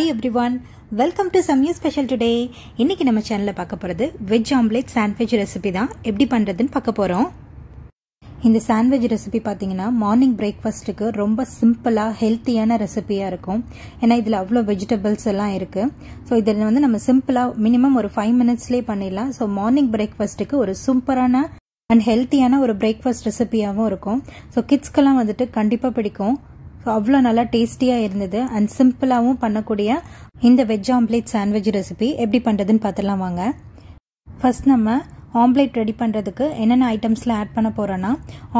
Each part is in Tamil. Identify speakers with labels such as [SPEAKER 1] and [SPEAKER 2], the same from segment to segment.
[SPEAKER 1] Hi everyone welcome to சம்யூ ஸ்பெஷல் டுடே இன்னைக்கு நம்ம சேனலில் பார்க்க போகிறது வெஜ் ஆம்லேட் சாண்ட்விச் ரெசிபி தான். எப்படி பண்ணுறதுன்னு பார்க்க போகிறோம் இந்த சாண்ட்விச் ரெசிபி பார்த்தீங்கன்னா மார்னிங் பிரேக்ஃபாஸ்ட்டுக்கு ரொம்ப சிம்பிளாக ஹெல்த்தியான ரெசிபியாக இருக்கும். ஏன்னா இதில் அவ்வளோ வெஜிடபிள்ஸ் எல்லாம் இருக்குது ஸோ இதில் வந்து நம்ம சிம்பிளாக மினிமம் ஒரு ஃபைவ் மினிட்ஸ்லேயே பண்ணிடலாம். ஸோ மார்னிங் பிரேக்ஃபாஸ்ட்டுக்கு ஒரு சூப்பரான அண்ட் ஹெல்த்தியான ஒரு பிரேக்ஃபாஸ்ட் ரெசிபியாகவும் இருக்கும். ஸோ கிட்ஸ்க்கெல்லாம் வந்துட்டு கண்டிப்பாக பிடிக்கும். ஸோ அவ்வளோ நல்லா டேஸ்டியாக இருந்தது. அண்ட் சிம்பிளாகவும் பண்ணக்கூடிய இந்த வெஜ் ஆம்லேட் சாண்ட்விச் ரெசிபி எப்படி பண்ணுறதுன்னு பார்த்துலாம் வாங்க. ஃபர்ஸ்ட் நம்ம ஆம்லேட் ரெடி பண்ணுறதுக்கு என்னென்ன ஐட்டம்ஸில் ஆட் பண்ண போகிறோன்னா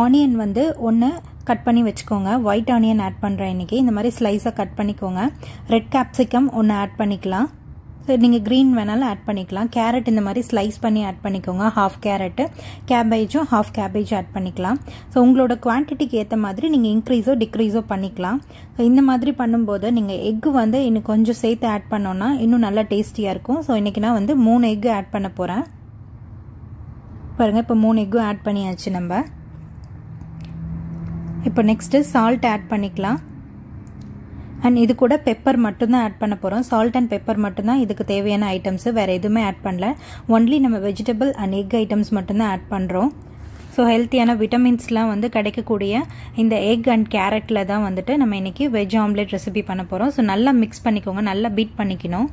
[SPEAKER 1] ஆனியன் வந்து ஒன்று கட் பண்ணி வச்சுக்கோங்க. ஒயிட் ஆனியன் ஆட் பண்ணுறேன் இன்றைக்கி இந்த மாதிரி ஸ்லைஸாக கட் பண்ணிக்கோங்க. ரெட் கேப்சிகம் ஒன்று ஆட் பண்ணிக்கலாம். ஸோ நீங்கள் க்ரீன் வேணாலும் ஆட் பண்ணிக்கலாம். கேரட் இந்த மாதிரி ஸ்லைஸ் பண்ணி ஆட் பண்ணிக்கோங்க. ஹாஃப் கேரட்டு கேபேஜும் ஹாஃப் கேபேஜ் ஆட் பண்ணிக்கலாம். ஸோ உங்களோட குவான்டிட்டிக்கு ஏற்ற மாதிரி நீங்கள் இன்க்ரீஸோ டிக்ரீஸோ பண்ணிக்கலாம். ஸோ இந்த மாதிரி பண்ணும்போது நீங்கள் எக்கு வந்து இன்னும் கொஞ்சம் சேர்த்து ஆட் பண்ணோன்னா இன்னும் நல்லா டேஸ்டியாக இருக்கும். ஸோ இன்றைக்கி நான் வந்து மூணு எக்கு ஆட் பண்ண போகிறேன் பாருங்கள் இப்போ மூணு எக்கும் ஆட் பண்ணியாச்சு நம்ம. இப்போ நெக்ஸ்ட்டு சால்ட் ஆட் பண்ணிக்கலாம். அண்ட் இது கூட பெப்பர் மட்டும்தான் ஆட் பண்ண போகிறோம் சால்ட் அண்ட் பெப்பர் மட்டும்தான் இதுக்கு தேவையான ஐட்டம்ஸு வேறு எதுவுமே ஆட் பண்ணல. ஒன்லி நம்ம வெஜிடபிள் அண்ட் எக் ஐட்டம்ஸ் மட்டும்தான் ஆட் பண்ணுறோம் ஸோ ஹெல்த்தியான விட்டமின்ஸ்லாம் வந்து கிடைக்கக்கூடிய இந்த எக் அண்ட் கேரட்டில் தான் வந்துட்டு நம்ம இன்றைக்கி வெஜ் ஆம்லேட் ரெசிபி பண்ண போகிறோம் ஸோ நல்லா மிக்ஸ் பண்ணிக்கோங்க. நல்லா பீட் பண்ணிக்கணும்.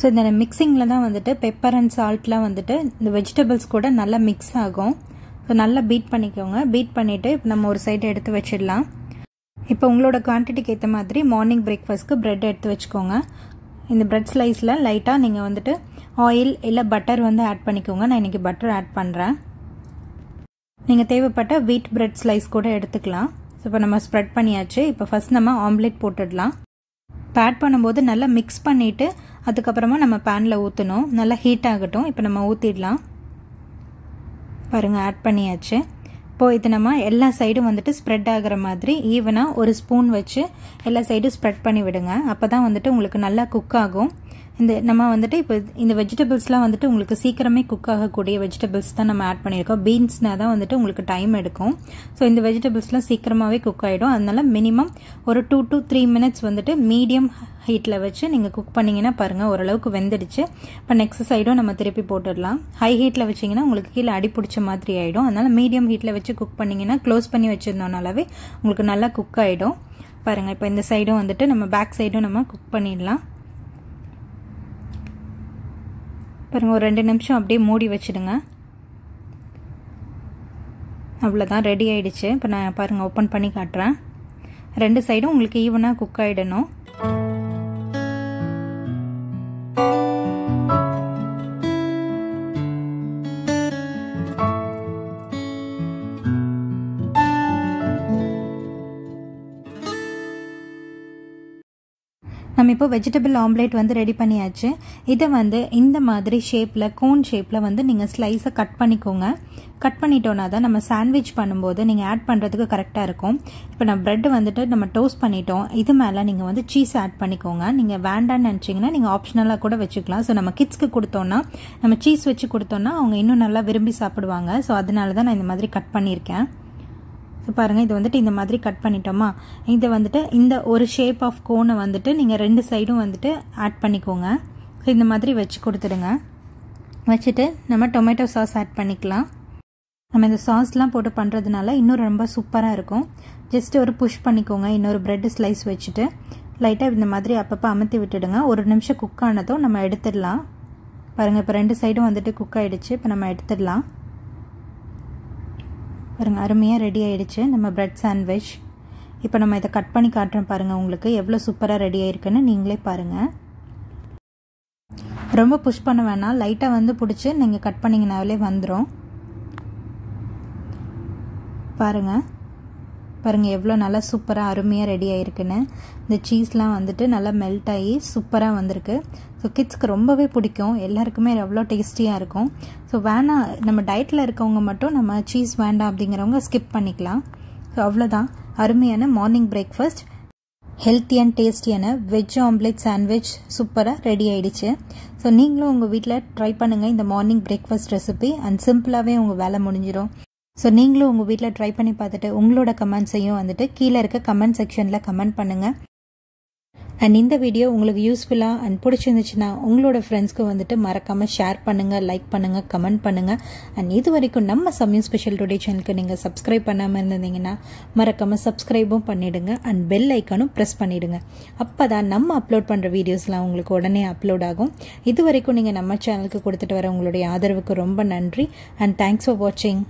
[SPEAKER 1] ஸோ இந்த மிக்சிங்கில் தான் வந்துட்டு பெப்பர் அண்ட் சால்ட்லாம் வந்துட்டு இந்த வெஜிடபிள்ஸ் கூட நல்லா மிக்ஸ் ஆகும். ஸோ நல்லா பீட் பண்ணிக்கோங்க. பீட் பண்ணிவிட்டு இப்போ நம்ம ஒரு சைடு எடுத்து வச்சிடலாம். இப்போ உங்களோட குவான்டிட்டிக்கு ஏற்ற மாதிரி மார்னிங் பிரேக்ஃபாஸ்ட்க்கு ப்ரெட் எடுத்து வச்சுக்கோங்க. இந்த ப்ரெட் ஸ்லைஸில் லைட்டாக நீங்கள் வந்துட்டு ஆயில் இல்லை பட்டர் வந்து ஆட் பண்ணிக்கோங்க. நான் இன்றைக்கி பட்டர் ஆட் பண்ணுறேன் நீங்கள் தேவைப்பட்ட வீட் ப்ரெட் ஸ்லைஸ் கூட எடுத்துக்கலாம். ஸோ இப்போ நம்ம ஸ்ப்ரெட் பண்ணியாச்சு. இப்போ ஃபஸ்ட் நம்ம ஆம்லேட் போட்டுடலாம். இப்போ ஆட் பண்ணும்போது நல்லா மிக்ஸ் பண்ணிவிட்டு அதுக்கப்புறமா நம்ம பேனில் ஊற்றணும் நல்லா ஹீட் ஆகட்டும். இப்போ நம்ம ஊற்றிடலாம் பாருங்கள் ஆட் பண்ணியாச்சு. இப்போது இது நம்ம எல்லா சைடும் வந்துட்டு ஸ்ப்ரெட் ஆகிற மாதிரி ஈவனாக ஒரு ஸ்பூன் வச்சு எல்லா சைடும் ஸ்ப்ரெட் பண்ணி விடுங்க. அப்போ தான் வந்துட்டு உங்களுக்கு நல்லா குக் ஆகும். இந்த நம்ம வந்துட்டு இப்போ இந்த வெஜிடபிள்ஸ்லாம் வந்துட்டு உங்களுக்கு சீக்கிரமே குக் ஆகக்கூடிய வெஜிடபிள்ஸ் தான் நம்ம ஆட் பண்ணியிருக்கோம். பீன்ஸ்னா தான் வந்துட்டு உங்களுக்கு டைம் எடுக்கும். ஸோ இந்த வெஜிடபிள்ஸ்லாம் சீக்கிரமாகவே குக் ஆகிடும் அதனால மினிமம் ஒரு டூ டு த்ரீ மினிட்ஸ் வந்துட்டு மீடியம் ஹீட்டில் வச்சு நீங்கள் குக் பண்ணிங்கன்னா பாருங்கள் ஓரளவுக்கு வெந்துடுச்சு. இப்போ நெக்ஸ்ட் சைடும் நம்ம திருப்பி போட்டுடலாம். ஹை ஹீட்டில் வச்சிங்கன்னா உங்களுக்கு கீழே அடி பிடிச்ச மாதிரி ஆகிடும் அதனால் மீடியம் ஹீட்டில் வச்சு குக் பண்ணிங்கன்னா க்ளோஸ் பண்ணி வச்சுருந்தோம்னாலவே உங்களுக்கு நல்லா குக் ஆகிடும் பாருங்கள் இப்போ இந்த சைடும் வந்துட்டு நம்ம பேக் சைடும் நம்ம குக் பண்ணிடலாம். பாருங்கள் ஒரு ரெண்டு நிமிஷம் அப்படியே மூடி வச்சுடுங்க. அவ்வளோதான் ரெடி ஆகிடுச்சு இப்போ நான் பாருங்கள் ஓப்பன் பண்ணி காட்டுறேன். ரெண்டு சைடும் உங்களுக்கு ஈவனாக குக் ஆகிடணும் நம்ம இப்போ வெஜிடபிள் ஆம்லேட் வந்து ரெடி பண்ணியாச்சு. இதை வந்து இந்த மாதிரி ஷேப்பில் கோன் ஷேப்பில் வந்து நீங்கள் ஸ்லைஸை கட் பண்ணிக்கோங்க. கட் பண்ணிட்டோன்னா தான் நம்ம சாண்ட்விச் பண்ணும்போது நீங்கள் ஆட் பண்ணுறதுக்கு கரெக்டாக இருக்கும். இப்போ நான் ப்ரெட் வந்துட்டு நம்ம டோஸ்ட் பண்ணிட்டோம். இது மேலே நீங்கள் வந்து சீஸ் ஆட் பண்ணிக்கோங்க. நீங்கள் வேண்டான்னு நினச்சிங்கன்னா நீங்கள் ஆப்ஷனலாக கூட வச்சுக்கலாம். ஸோ நம்ம கிட்ஸ்க்கு கொடுத்தோன்னா நம்ம சீஸ் வச்சு கொடுத்தோன்னா அவங்க இன்னும் நல்லா விரும்பி சாப்பிடுவாங்க. ஸோ அதனால தான் நான் இந்த மாதிரி கட் பண்ணியிருக்கேன். பாருங்கள் இது வந்துட்டு இந்த மாதிரி கட் பண்ணிட்டோமா? இதை வந்துட்டு இந்த ஒரு ஷேப் ஆஃப் கோனை வந்துட்டு நீங்கள் ரெண்டு சைடும் வந்துட்டு ஆட் பண்ணிக்கோங்க. ஸோ இந்த மாதிரி வச்சு கொடுத்துடுங்க. வச்சுட்டு நம்ம டொமேட்டோ சாஸ் ஆட் பண்ணிக்கலாம். நம்ம இந்த சாஸ்லாம் போட்டு பண்ணுறதுனால இன்னும் ரொம்ப சூப்பராக இருக்கும். ஜஸ்ட்டு ஒரு புஷ் பண்ணிக்கோங்க. இன்னொரு ப்ரெட் ஸ்லைஸ் வச்சுட்டு லைட்டாக இந்த மாதிரி அப்பப்போ அமுத்தி விட்டுடுங்க. ஒரு நிமிஷம் குக் ஆனதும் நம்ம எடுத்துடலாம். பாருங்கள் இப்போ ரெண்டு சைடும் வந்துட்டு குக் ஆகிடுச்சு இப்போ நம்ம எடுத்துடலாம். பாருங்கள் அருமையாக ரெடி ஆகிடுச்சு நம்ம ப்ரெட் சாண்ட்விச் இப்போ நம்ம இதை கட் பண்ணி காட்டுறோம் பாருங்கள் உங்களுக்கு எவ்வளோ சூப்பராக ரெடி ஆகிருக்குன்னு நீங்களே பாருங்கள் ரொம்ப புஷ் பண்ண வேணாம். லைட்டாக வந்து பிடிச்சி நீங்கள் கட் பண்ணிங்கனாலே வந்துடும் பாருங்கள் பாருங்கள் எவ்வளோ நல்லா சூப்பராக அருமையாக ரெடி ஆகிருக்குன்னு இந்த சீஸ்லாம் வந்துட்டு நல்லா மெல்ட் ஆகி சூப்பராக வந்திருக்கு. ஸோ கிட்ஸ்க்கு ரொம்பவே பிடிக்கும். எல்லாருக்குமே எவ்வளோ டேஸ்டியாக இருக்கும். ஸோ வேணாம் நம்ம டயட்டில் இருக்கவங்க மட்டும் நம்ம சீஸ் வேண்டாம் அப்படிங்கிறவங்க ஸ்கிப் பண்ணிக்கலாம். ஸோ அவ்வளோதான் அருமையான மார்னிங் பிரேக்ஃபாஸ்ட் ஹெல்த்தி அண்ட் டேஸ்டியான வெஜ் ஆம்லேட் சாண்ட்விச் சூப்பராக ரெடி ஆயிடுச்சு. ஸோ நீங்களும் உங்கள் வீட்டில் ட்ரை பண்ணுங்கள் இந்த மார்னிங் பிரேக்ஃபாஸ்ட் ரெசிபி அண்ட் சிம்பிளாகவே உங்கள் வேலை முடிஞ்சிடும் ஸோ நீங்களும் உங்கள் வீட்டில் ட்ரை பண்ணி பார்த்துட்டு உங்களோட கமெண்ட்ஸையும் வந்துட்டு கீழே இருக்க கமெண்ட் செக்ஷனில் கமெண்ட் பண்ணுங்கள் அண்ட் இந்த வீடியோ உங்களுக்கு யூஸ்ஃபுல்லாக அண்ட் பிடிச்சிருந்துச்சுன்னா உங்களோட ஃப்ரெண்ட்ஸ்க்கு வந்துட்டு மறக்காமல் ஷேர் பண்ணுங்கள் லைக் பண்ணுங்கள் கமெண்ட் பண்ணுங்கள் அண்ட் இது வரைக்கும் நம்ம சமயம் ஸ்பெஷல் டுடே சேனலுக்கு நீங்கள் சப்ஸ்கிரைப் பண்ணாமல் இருந்தீங்கன்னா மறக்காமல் சப்ஸ்கிரைபும் பண்ணிவிடுங்க அண்ட் பெல் ஐக்கானும் ப்ரெஸ் பண்ணிவிடுங்க அப்போ தான் நம்ம அப்லோட் பண்ணுற வீடியோஸ்லாம் உங்களுக்கு உடனே அப்லோட் ஆகும். இது வரைக்கும் நீங்கள் நம்ம சேனலுக்கு கொடுத்துட்டு வர உங்களுடைய ஆதரவுக்கு ரொம்ப நன்றி அண்ட் தேங்க்ஸ் ஃபார் வாட்சிங்